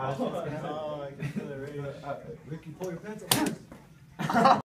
Oh, I can feel it right. Ricky, pull your pants up.